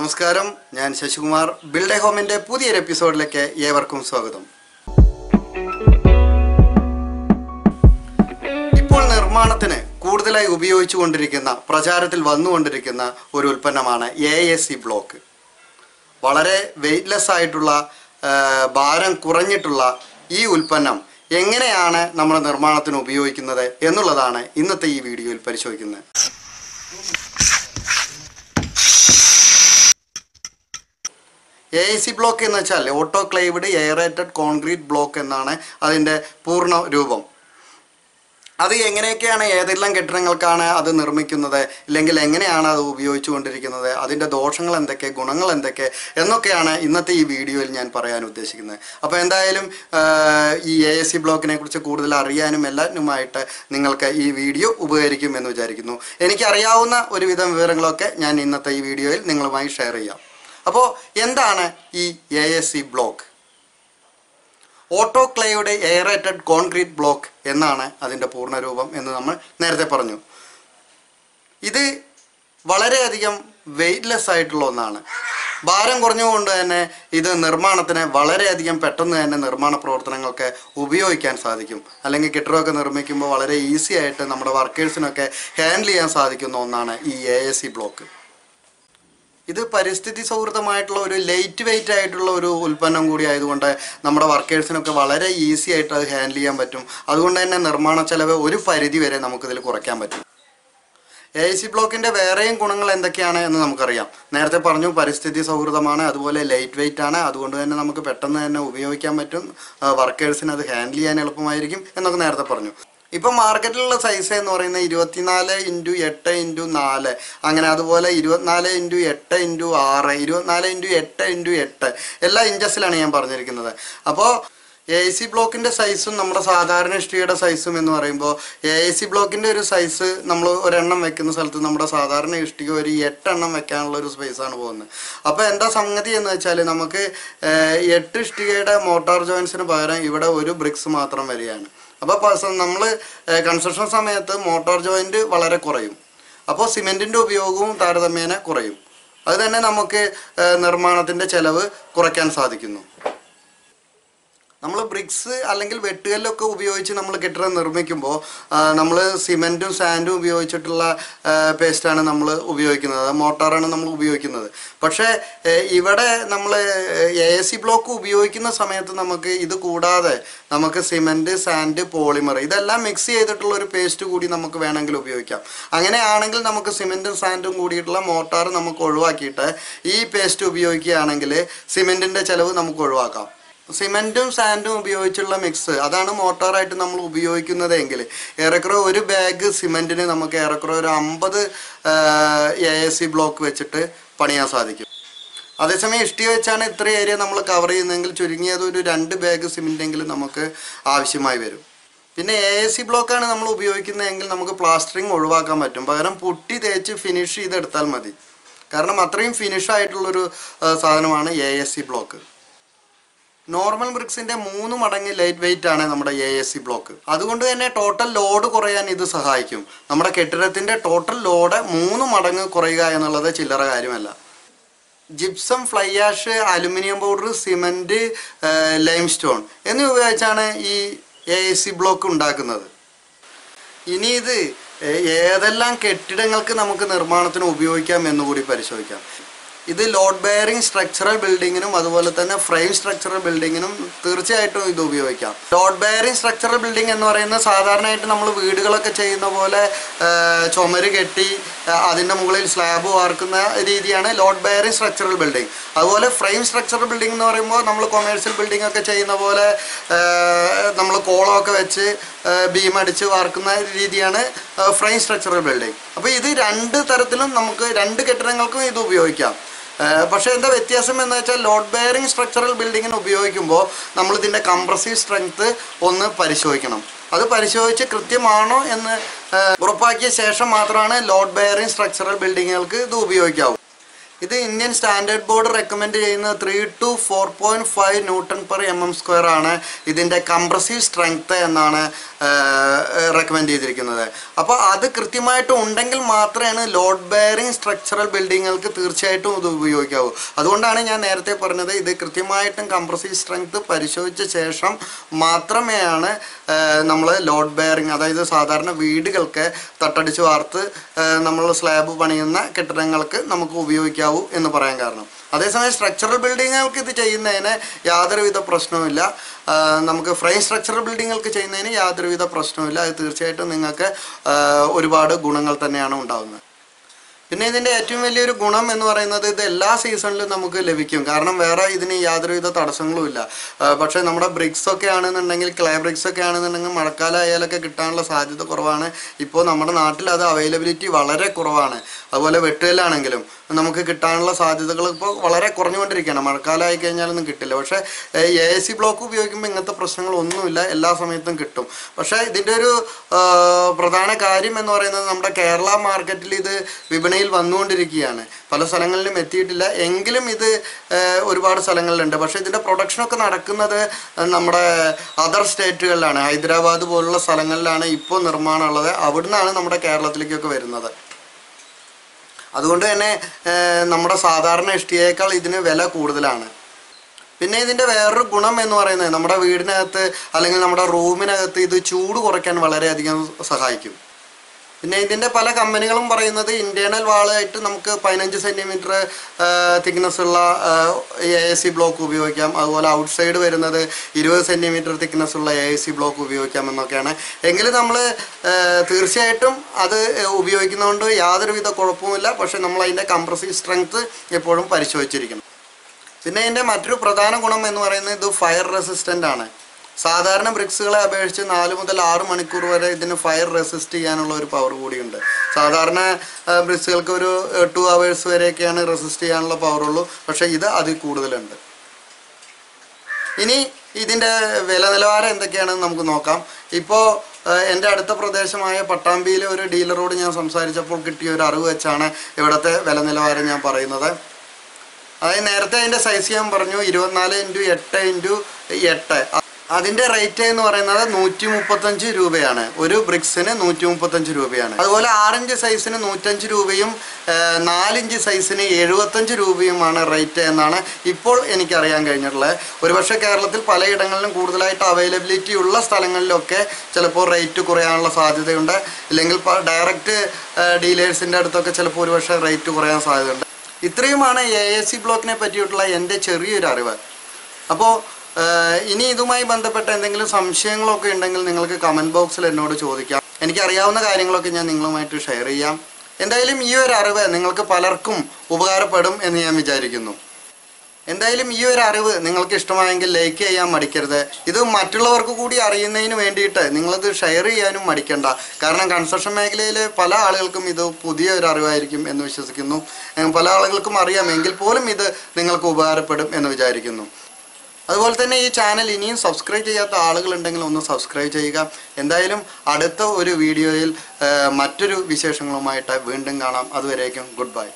നമസ്കാരം. ഞാൻ ശശികുമാർ. ബിൽഡെ ഹോമിന്റെ പുതിയൊരു എപ്പിസോഡിലേക്ക് ഏവർക്കും സ്വാഗതം. ഇപ്പോൾ നിർമ്മാണത്തിന് കൂടുതലായി ഉപയോഗിച്ചുകൊണ്ടിരിക്കുന്ന പ്രചാരത്തിൽ വന്നുകൊണ്ടിരിക്കുന്ന ഒരു ഉൽപ്പന്നമാണ് എ എസ് സി ബ്ലോക്ക് വളരെ വെയ്റ്റ്ലെസ് ആയിട്ടുള്ള ഭാരം കുറഞ്ഞിട്ടുള്ള ഈ ഉൽപ്പന്നം എങ്ങനെയാണ് നമ്മുടെ നിർമ്മാണത്തിന് ഉപയോഗിക്കുന്നത് എന്നുള്ളതാണ് ഇന്നത്തെ ഈ വീഡിയോയിൽ പരിശോധിക്കുന്നത്. എ സി ബ്ലോക്ക് എന്ന് വെച്ചാൽ ഓട്ടോക്ലേവ്ഡ് എയറേറ്റഡ് കോൺക്രീറ്റ് ബ്ലോക്ക് എന്നാണ് അതിന്റെ പൂർണ രൂപം. അത് എങ്ങനെയൊക്കെയാണ് ഏതെല്ലാം കെട്ടിടങ്ങൾക്കാണ് അത് നിർമ്മിക്കുന്നത്? ഇല്ലെങ്കിൽ എങ്ങനെയാണ് അത് ഉപയോഗിച്ചുകൊണ്ടിരിക്കുന്നത് അതിന്റെ ദോഷങ്ങൾ എന്തൊക്കെ? ഗുണങ്ങൾ എന്തൊക്കെ? എന്നൊക്കെയാണ് ഇന്നത്തെ ഈ വീഡിയോയിൽ ഞാൻ പറയാൻ ഉദ്ദേശിക്കുന്നത്. അപ്പോൾ എന്തായാലും ഈ എ എസ് സി ബ്ലോക്കിനെ കുറിച്ച് കൂടുതൽ അറിയാനും എല്ലാറ്റിനുമായിട്ട് നിങ്ങൾക്ക് ഈ വീഡിയോ ഉപകരിക്കും എന്ന് വിചാരിക്കുന്നു. എനിക്കറിയാവുന്ന ഒരുവിധം വിവരങ്ങളൊക്കെ ഞാൻ ഇന്നത്തെ ഈ വീഡിയോയിൽ നിങ്ങളുമായി ഷെയർ ചെയ്യാം. അപ്പോൾ എന്താണ് ഈ എ എസ് സി ബ്ലോക്ക് ഓട്ടോക്ലേയുടെ എയറേറ്റഡ് കോൺക്രീറ്റ് ബ്ലോക്ക് എന്നാണ് അതിന്റെ പൂർണരൂപം എന്ന് നമ്മൾ നേരത്തെ പറഞ്ഞു. ഇത് വളരെയധികം വെയ്റ്റ്ലെസ് ആയിട്ടുള്ള ഒന്നാണ്. ഭാരം കുറഞ്ഞുകൊണ്ട് തന്നെ ഇത് നിർമ്മാണത്തിന് വളരെയധികം പെട്ടെന്ന് തന്നെ നിർമ്മാണ പ്രവർത്തനങ്ങൾക്ക് ഉപയോഗിക്കാൻ സാധിക്കും. അല്ലെങ്കിൽ കെട്ടിടമൊക്കെ നിർമ്മിക്കുമ്പോൾ വളരെ ഈസി ആയിട്ട് നമ്മുടെ വർക്കേഴ്സിനൊക്കെ ഹാൻഡിൽ ചെയ്യാൻ സാധിക്കുന്ന ഒന്നാണ് ഈ എ ബ്ലോക്ക് ഇത് പരിസ്ഥിതി സൗഹൃദമായിട്ടുള്ള ഒരു ലൈറ്റ് വെയിറ്റ് ആയിട്ടുള്ള ഒരു ഉൽപ്പന്നം കൂടി ആയതുകൊണ്ട് നമ്മുടെ വർക്കേഴ്സിനൊക്കെ വളരെ ഈസി ആയിട്ട് അത് ഹാൻഡിൽ ചെയ്യാൻ പറ്റും. അതുകൊണ്ട് തന്നെ നിർമ്മാണ ചെലവ് ഒരു പരിധി വരെ നമുക്കിതിൽ കുറയ്ക്കാൻ പറ്റും. എ സി ബ്ലോക്കിന്റെ വേറെയും ഗുണങ്ങൾ എന്തൊക്കെയാണ് എന്ന് നമുക്കറിയാം. നേരത്തെ പറഞ്ഞു പരിസ്ഥിതി സൗഹൃദമാണ് അതുപോലെ ലൈറ്റ് വെയിറ്റ് ആണ്. അതുകൊണ്ട് തന്നെ നമുക്ക് പെട്ടെന്ന് തന്നെ ഉപയോഗിക്കാൻ പറ്റും. വർക്കേഴ്സിന് അത് ഹാൻഡിൽ ചെയ്യാൻ എളുപ്പമായിരിക്കും എന്നൊക്കെ നേരത്തെ പറഞ്ഞു. ഇപ്പം മാർക്കറ്റിലുള്ള സൈസ് എന്ന് പറയുന്നത് ഇരുപത്തിനാല് ഇന്റു എട്ട് ഇന്റു നാല്. അങ്ങനെ അതുപോലെ ഇരുപത്തിനാല് ഇന്റു എട്ട് ഇന്റു ആറ് ഇരുപത്തിനാല് ഇന്റു എട്ട് ഇന്റു എട്ട്. എല്ലാ ഇഞ്ചസിലാണ് ഞാൻ പറഞ്ഞിരിക്കുന്നത്. അപ്പോൾ എ സി ബ്ലോക്കിന്റെ സൈസും നമ്മുടെ സാധാരണ ഇഷ്ടികയുടെ സൈസും എന്ന് പറയുമ്പോൾ എ സി ബ്ലോക്കിന്റെ ഒരു സൈസ് നമ്മൾ ഒരെണ്ണം വെക്കുന്ന സ്ഥലത്ത് നമ്മുടെ സാധാരണ ഇഷ്ടിക ഒരു എട്ടെണ്ണം വെക്കാനുള്ള ഒരു സ്പേസാണ് പോകുന്നത്. അപ്പോൾ എന്താ സംഗതി എന്ന് വെച്ചാൽ നമുക്ക് എട്ട് ഇഷ്ടികയുടെ മോട്ടാർ ജോയിൻസിന് പകരം ഇവിടെ ഒരു ബ്രിക്സ് മാത്രം വരികയാണ്. അപ്പോൾ നമ്മൾ കൺസ്ട്രക്ഷൻ സമയത്ത് മോട്ടോർ ജോയിന്റ് വളരെ കുറയും. അപ്പോൾ സിമെന്റിന്റെ ഉപയോഗവും താരതമ്യേന കുറയും. അതുതന്നെ നമുക്ക് നിർമ്മാണത്തിന്റെ ചിലവ് കുറയ്ക്കാൻ സാധിക്കുന്നു. നമ്മൾ ബ്രിക്സ് അല്ലെങ്കിൽ വെട്ടുകല്ലൊക്കെ ഉപയോഗിച്ച് നമ്മൾ കെട്ടിടം നിർമ്മിക്കുമ്പോൾ നമ്മൾ സിമെന്റും സാൻഡും ഉപയോഗിച്ചിട്ടുള്ള പേസ്റ്റാണ് നമ്മൾ ഉപയോഗിക്കുന്നത്. മോട്ടാറാണ് നമ്മൾ ഉപയോഗിക്കുന്നത്. പക്ഷേ ഇവിടെ നമ്മൾ എ സി ബ്ലോക്ക് ഉപയോഗിക്കുന്ന സമയത്ത് നമുക്ക് ഇത് കൂടാതെ നമുക്ക് സിമെന്റ് സാൻഡ് പോളിമർ ഇതെല്ലാം മിക്സ് ചെയ്തിട്ടുള്ള ഒരു പേസ്റ്റ് കൂടി നമുക്ക് വേണമെങ്കിൽ ഉപയോഗിക്കാം. അങ്ങനെയാണെങ്കിൽ നമുക്ക് സിമെന്റും സാൻഡും കൂടിയിട്ടുള്ള മോട്ടാർ നമുക്ക് ഒഴിവാക്കിയിട്ട് ഈ പേസ്റ്റ് ഉപയോഗിക്കുകയാണെങ്കിൽ സിമെന്റിന്റെ ചിലവ് നമുക്ക് ഒഴിവാക്കാം. സിമെന്റും സാൻഡും ഉപയോഗിച്ചുള്ള മിക്സ് അതാണ് മോട്ടോറായിട്ട് നമ്മൾ ഉപയോഗിക്കുന്നത് എങ്കിൽ ഏറെക്കുറെ ഒരു ബാഗ് സിമെന്റിന് നമുക്ക് ഏറെക്കുറെ ഒരു അമ്പത് എ സി ബ്ലോക്ക് വെച്ചിട്ട് പണിയാൻ സാധിക്കും. അതേസമയം ഇഷ്ടി വെച്ചാണ് ഇത്ര ഏരിയ നമ്മൾ കവർ ചെയ്യുന്നതെങ്കിൽ ചുരുങ്ങിയത് ഒരു രണ്ട് ബാഗ് സിമെന്റെങ്കിലും നമുക്ക് ആവശ്യമായി വരും. പിന്നെ എ സി ബ്ലോക്കാണ് നമ്മൾ ഉപയോഗിക്കുന്നതെങ്കിൽ നമുക്ക് പ്ലാസ്റ്ററിങ് ഒഴിവാക്കാൻ പറ്റും. പകരം പുട്ടി തേച്ച് ഫിനിഷ് ചെയ്തെടുത്താൽ മതി. കാരണം അത്രയും ഫിനിഷായിട്ടുള്ളൊരു സാധനമാണ് A S C block normal ബ്രിക്സിന്റെ മൂന്ന് മടങ്ങ് ലൈറ്റ് വെയിറ്റ് ആണ് നമ്മുടെ എ എസ് സി ബ്ലോക്ക് അതുകൊണ്ട് തന്നെ ടോട്ടൽ ലോഡ് കുറയാൻ ഇത് സഹായിക്കും. നമ്മുടെ കെട്ടിടത്തിന്റെ ടോട്ടൽ ലോഡ് മൂന്ന് മടങ്ങ് കുറയുക എന്നുള്ളത് ചില്ലറ കാര്യമല്ല. Gypsum fly ash aluminium powder cement limestone എന്നിവ ഉപയോഗിച്ചാണ് ഈ എ സി ബ്ലോക്ക് ഉണ്ടാക്കുന്നത്. ഇനി ഇത് ഏതെല്ലാം കെട്ടിടങ്ങൾക്ക് നമുക്ക് നിർമ്മാണത്തിന് ഉപയോഗിക്കാം എന്നുകൂടി പരിശോധിക്കാം. ഇത് ലോഡ് ബെയറിംഗ് സ്ട്രക്ചറൽ ബിൽഡിങ്ങിനും അതുപോലെ തന്നെ ഫ്രെയിം സ്ട്രക്ചറൽ ബിൽഡിങ്ങിനും തീർച്ചയായിട്ടും ഇത് ഉപയോഗിക്കാം. ലോഡ് ബെയറിംഗ് സ്ട്രക്ചറൽ ബിൽഡിംഗ് എന്ന് പറയുന്നത് സാധാരണയായിട്ട് നമ്മൾ വീടുകളൊക്കെ ചെയ്യുന്ന പോലെ ചുമര് കെട്ടി അതിന്റെ മുകളിൽ സ്ലാബ് വാർക്കുന്ന രീതിയാണ് ലോഡ് ബെയറിംഗ് സ്ട്രക്ചറൽ ബിൽഡിംഗ് അതുപോലെ ഫ്രെയിം സ്ട്രക്ചറൽ ബിൽഡിംഗ് എന്ന് പറയുമ്പോൾ നമ്മൾ കൊമേഴ്ഷ്യൽ ബിൽഡിംഗ് ഒക്കെ ചെയ്യുന്ന പോലെ നമ്മൾ കോളമൊക്കെ വെച്ച് ബീം അടിച്ച് വാർക്കുന്ന രീതിയാണ് ഫ്രെയിം സ്ട്രക്ചറൽ ബിൽഡിംഗ് അപ്പോൾ ഇത് രണ്ട് തരത്തിലും നമുക്ക് രണ്ട് കെട്ടിടങ്ങൾക്കും ഇത് ഉപയോഗിക്കാം. പക്ഷേ എന്താ വ്യത്യാസം എന്ന് വെച്ചാൽ ലോഡ് ബെയറിംഗ് സ്ട്രക്ചറൽ ബിൽഡിങ്ങിന് ഉപയോഗിക്കുമ്പോൾ നമ്മൾ ഇതിന്റെ കംപ്രസീവ് സ്ട്രെങ്ത്ത് ഒന്ന് പരിശോധിക്കണം. അത് പരിശോധിച്ച് കൃത്യമാണോ എന്ന് ഉറപ്പാക്കിയ ശേഷം മാത്രമാണ് ലോഡ് ബെയറിംഗ് സ്ട്രക്ചറൽ ബിൽഡിങ്ങുകൾക്ക് ഇത് ഉപയോഗിക്കാവൂ. ഇത് ഇന്ത്യൻ സ്റ്റാൻഡേർഡ് ബോർഡ് റെക്കമെൻഡ് ചെയ്യുന്ന three two four point five newton per M M square ആണ് ഇതിന്റെ കംപ്രസീവ് സ്ട്രെങ്ത്ത് എന്നാണ് റെക്കമെൻഡ് ചെയ്തിരിക്കുന്നത്. അപ്പോൾ അത് കൃത്യമായിട്ട് ഉണ്ടെങ്കിൽ മാത്രമാണ് ലോഡ് ബെയറിംഗ് സ്ട്രക്ചറൽ ബിൽഡിങ്ങുകൾക്ക് തീർച്ചയായിട്ടും ഇത് ഉപയോഗിക്കാവൂ. അതുകൊണ്ടാണ് ഞാൻ നേരത്തെ പറഞ്ഞത് ഇത് കൃത്യമായിട്ടും കംപ്രസീവ് സ്ട്രെങ്ത് പരിശോധിച്ച ശേഷം മാത്രമേയാണ് നമ്മൾ ലോഡ് ബെയറിംഗ് അതായത് സാധാരണ വീടുകൾക്ക് തട്ടടിച്ച് വാർത്ത് നമ്മൾ സ്ലാബ് പണിയുന്ന കെട്ടിടങ്ങൾക്ക് നമുക്ക് ഉപയോഗിക്കാവൂ എന്ന് പറയാൻ കാരണം. അതേസമയം സ്ട്രക്ചറൽ ബിൽഡിങ്ങുകൾക്ക് ഇത് ചെയ്യുന്നതിന് യാതൊരുവിധ പ്രശ്നവുമില്ല. നമുക്ക് ഫ്രെയിം സ്ട്രക്ചറൽ ബിൽഡിങ്ങുകൾക്ക് ചെയ്യുന്നതിന് യാതൊരുവിധ പ്രശ്നവുമില്ല അത് തീർച്ചയായിട്ടും നിങ്ങൾക്ക് ഒരുപാട് ഗുണങ്ങൾ തന്നെയാണ് ഉണ്ടാകുന്നത് പിന്നെ ഇതിന്റെ ഏറ്റവും വലിയൊരു ഗുണം എന്ന് പറയുന്നത് ഇത് എല്ലാ സീസണിലും നമുക്ക് ലഭിക്കും. കാരണം വേറെ ഇതിന് യാതൊരുവിധ തടസ്സങ്ങളും ഇല്ല. പക്ഷേ നമ്മുടെ ബ്രിക്സ് ഒക്കെ ആണെന്നുണ്ടെങ്കിൽ ക്ലേ ബ്രിക്സ് ഒക്കെ ആണെന്നുണ്ടെങ്കിൽ മഴക്കാലം ആയാലൊക്കെ കിട്ടാനുള്ള സാധ്യത കുറവാണ്. ഇപ്പോൾ നമ്മുടെ നാട്ടിൽ അത് അവൈലബിലിറ്റി വളരെ കുറവാണ്. അതുപോലെ വെട്ടുകല്ലാണെങ്കിലും നമുക്ക് കിട്ടാനുള്ള സാധ്യതകൾ ഇപ്പോൾ വളരെ കുറഞ്ഞുകൊണ്ടിരിക്കുകയാണ്. മഴക്കാലം ആയി കഴിഞ്ഞാലൊന്നും കിട്ടില്ല. പക്ഷേ എ സി ബ്ലോക്ക് ഉപയോഗിക്കുമ്പോൾ ഇങ്ങനത്തെ പ്രശ്നങ്ങളൊന്നുമില്ല എല്ലാ സമയത്തും കിട്ടും. പക്ഷേ ഇതിന്റെ ഒരു പ്രധാന കാര്യം എന്ന് പറയുന്നത് നമ്മുടെ കേരള മാർക്കറ്റിൽ ഇത് വിപണിയിൽ വന്നുകൊണ്ടിരിക്കുകയാണ്. പല സ്ഥലങ്ങളിലും എത്തിയിട്ടില്ല. എങ്കിലും ഇത് ഒരുപാട് സ്ഥലങ്ങളിലുണ്ട്. പക്ഷേ ഇതിന്റെ പ്രൊഡക്ഷനൊക്കെ നടക്കുന്നത് നമ്മുടെ അതർ സ്റ്റേറ്റുകളിലാണ്. ഹൈദരാബാദ് പോലുള്ള സ്ഥലങ്ങളിലാണ് ഇപ്പോൾ നിർമ്മാണം ഉള്ളത് അവിടുന്നാണ് നമ്മുടെ കേരളത്തിലേക്കൊക്കെ വരുന്നത്. അതുകൊണ്ട് തന്നെ നമ്മുടെ സാധാരണ ഇഷ്ടിയേക്കാൾ ഇതിന് വില കൂടുതലാണ്. പിന്നെ ഇതിന്റെ വേറൊരു ഗുണം എന്ന് പറയുന്നത് നമ്മുടെ വീടിനകത്ത് അല്ലെങ്കിൽ നമ്മുടെ റൂമിനകത്ത് ഇത് ചൂട് കുറയ്ക്കാൻ വളരെയധികം സഹായിക്കും. പിന്നെ ഇതിന്റെ പല കമ്പനികളും പറയുന്നത് ഇന്റേർണൽ വാളായിട്ട് നമുക്ക് പതിനഞ്ച് സെന്റിമീറ്റർ തിക്നെസ് ഉള്ള എ സി ബ്ലോക്ക് ഉപയോഗിക്കാം. അതുപോലെ ഔട്ട് സൈഡ് വരുന്നത് ഇരുപത് സെന്റിമീറ്റർ തിക്നെസ് ഉള്ള എ എ സി ബ്ലോക്ക് ഉപയോഗിക്കാം എന്നൊക്കെയാണ്. എങ്കിലും നമ്മൾ തീർച്ചയായിട്ടും അത് ഉപയോഗിക്കുന്നതുകൊണ്ട് യാതൊരുവിധ കുഴപ്പവുമില്ല. പക്ഷേ നമ്മൾ അതിന്റെ കംപ്രസീവ് സ്ട്രെങ്ത് എപ്പോഴും പരിശോധിച്ചിരിക്കണം. പിന്നെ ഇതിന്റെ മറ്റൊരു പ്രധാന ഗുണം എന്ന് പറയുന്നത് ഇത് ഫയർ റെസിസ്റ്റന്റ് ആണ്. സാധാരണ ബ്രിക്സുകളെ അപേക്ഷിച്ച് നാല് മുതൽ ആറ് മണിക്കൂർ വരെ ഇതിന് ഫയർ റെസിസ്റ്റ് ചെയ്യാനുള്ള ഒരു പവർ കൂടിയുണ്ട്. സാധാരണ ബ്രിക്സുകൾക്ക് ഒരു ടു അവേഴ്സ് വരെയൊക്കെയാണ് റെസിസ്റ്റ് ചെയ്യാനുള്ള പവർ ഉള്ളൂ. പക്ഷേ ഇത് അതിൽ കൂടുതലുണ്ട്. ഇനി ഇതിന്റെ വില നിലവാരം എന്തൊക്കെയാണെന്ന് നമുക്ക് നോക്കാം. ഇപ്പോൾ എന്റെ അടുത്ത പ്രദേശമായ പട്ടാമ്പിയിലെ ഒരു ഡീലറോട് ഞാൻ സംസാരിച്ചപ്പോൾ കിട്ടിയ ഒരു അറിവ് വെച്ചാണ് ഇവിടുത്തെ വില നിലവാരം ഞാൻ പറയുന്നത്. അതായത് നേരത്തെ അതിന്റെ സൈസ് ഞാൻ പറഞ്ഞു ഇരുപത്തിനാല് ഇന്റു എട്ട് ഇന്റു എട്ട്. അതിന്റെ റേറ്റ് എന്ന് പറയുന്നത് നൂറ്റി മുപ്പത്തഞ്ച് രൂപയാണ്. ഒരു ബ്രിക്സിന് നൂറ്റി മുപ്പത്തഞ്ച് രൂപയാണ്. അതുപോലെ ആറിഞ്ച് സൈസിന് നൂറ്റഞ്ച് രൂപയും നാലിഞ്ച് സൈസിന് എഴുപത്തഞ്ച് രൂപയുമാണ് റേറ്റ് എന്നാണ് ഇപ്പോൾ എനിക്കറിയാൻ കഴിഞ്ഞിട്ടുള്ളത്. ഒരുപക്ഷെ കേരളത്തിൽ പലയിടങ്ങളിലും കൂടുതലായിട്ട് അവൈലബിലിറ്റി ഉള്ള സ്ഥലങ്ങളിലൊക്കെ ചിലപ്പോൾ റേറ്റ് കുറയാനുള്ള സാധ്യതയുണ്ട്. ഇല്ലെങ്കിൽ ഡയറക്റ്റ് ഡീലേഴ്സിന്റെ അടുത്തൊക്കെ ചിലപ്പോൾ ഒരുപക്ഷെ റേറ്റ് കുറയാൻ സാധ്യതയുണ്ട്. ഇത്രയുമാണ് എ എ സി ബ്ലോക്കിനെ പറ്റിയിട്ടുള്ള എന്റെ ചെറിയൊരു അറിവ്. അപ്പോൾ ഇനി ഇതുമായി ബന്ധപ്പെട്ട എന്തെങ്കിലും സംശയങ്ങളൊക്കെ ഉണ്ടെങ്കിൽ നിങ്ങൾക്ക് കമന്റ് ബോക്സിൽ എന്നോട് ചോദിക്കാം. എനിക്കറിയാവുന്ന കാര്യങ്ങളൊക്കെ ഞാൻ നിങ്ങളുമായിട്ട് ഷെയർ ചെയ്യാം. എന്തായാലും ഈ ഒരു അറിവ് നിങ്ങൾക്ക് പലർക്കും ഉപകാരപ്പെടും എന്ന് ഞാൻ വിചാരിക്കുന്നു. എന്തായാലും ഈ ഒരു അറിവ് നിങ്ങൾക്ക് ഇഷ്ടമായെങ്കിൽ ലൈക്ക് ചെയ്യാൻ മടിക്കരുത്. ഇത് മറ്റുള്ളവർക്ക് കൂടി അറിയുന്നതിന് വേണ്ടിയിട്ട് നിങ്ങളിത് ഷെയർ ചെയ്യാനും മടിക്കണ്ട. കാരണം കൺസ്ട്രക്ഷൻ മേഖലയിലെ പല ആളുകൾക്കും ഇത് പുതിയ ഒരു അറിവായിരിക്കും എന്ന് വിശ്വസിക്കുന്നു. പല ആളുകൾക്കും അറിയാം. എങ്കിൽ പോലും ഇത് നിങ്ങൾക്ക് ഉപകാരപ്പെടും എന്ന് വിചാരിക്കുന്നു. അതുപോലെ തന്നെ ഈ ചാനൽ ഇനിയും സബ്സ്ക്രൈബ് ചെയ്യാത്ത ആളുകളുണ്ടെങ്കിൽ ഒന്ന് സബ്സ്ക്രൈബ് ചെയ്യുക. എന്തായാലും അടുത്ത ഒരു വീഡിയോയിൽ മറ്റൊരു വിശേഷങ്ങളുമായിട്ട് വീണ്ടും കാണാം. അതുവരേക്കും ഗുഡ് ബൈ